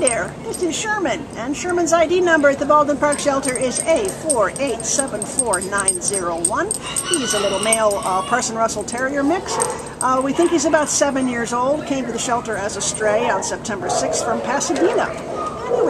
there. This is Sherman, and Sherman's ID number at the Baldwin Park Shelter is A4874901. He's a little male uh, Parson Russell Terrier mix. Uh, we think he's about seven years old. Came to the shelter as a stray on September 6th from Pasadena.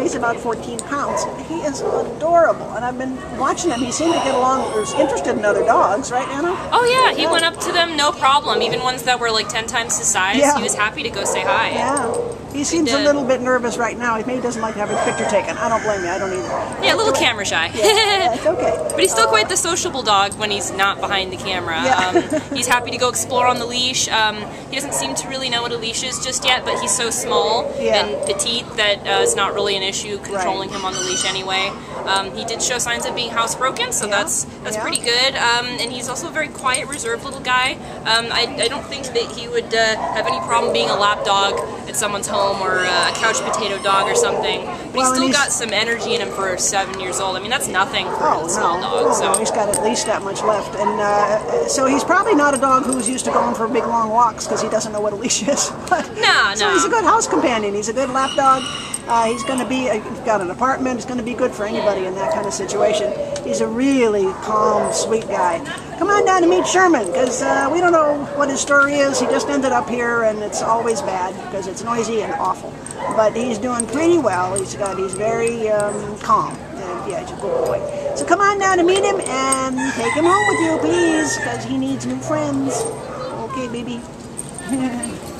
He weighs about 14 pounds. He is adorable, and I've been watching him. He seemed to get along. Was interested in other dogs, right, Anna? Oh yeah, he went up to them no problem. Even ones that were like ten times his size, Yeah. he was happy to go say hi. Yeah. He seems a little bit nervous right now. He maybe doesn't like having a picture taken. I don't blame you. I don't either. Yeah, a little camera shy. Yeah, it's okay. But he's still quite the sociable dog when he's not behind the camera. Yeah. Um, he's happy to go explore on the leash. Um, he doesn't seem to really know what a leash is just yet, but he's so small Yeah. and petite that uh, it's not really an issue controlling him on the leash anyway. Um, he did show signs of being housebroken, so Yeah. that's that's Yeah. pretty good. Um, and he's also a very quiet, reserved little guy. Um, I, I don't think that he would uh, have any problem being a lap dog at someone's home or uh, a couch potato dog or something. But Well, he's still he's- got some energy in him for seven years old. I mean, that's nothing for Oh a small no! dog. Oh, so. no, he's got at least that much left, and uh, so he's probably not a dog who's used to going for big long walks because he doesn't know what a leash is. But No, so no. he's a good house companion. He's a good lap dog. Uh, he's going to be. Uh, he's got an apartment. He's going to be good for anybody in that kind of situation. He's a really calm, sweet guy. Come on down to meet Sherman because uh, we don't know what his story is. He just ended up here, and it's always bad because it's noisy and awful. But he's doing pretty well. He's got. He's very um, calm. And, yeah, he's a good boy. So come on down to meet him and take him home with you, please, because he needs new friends. Okay, baby.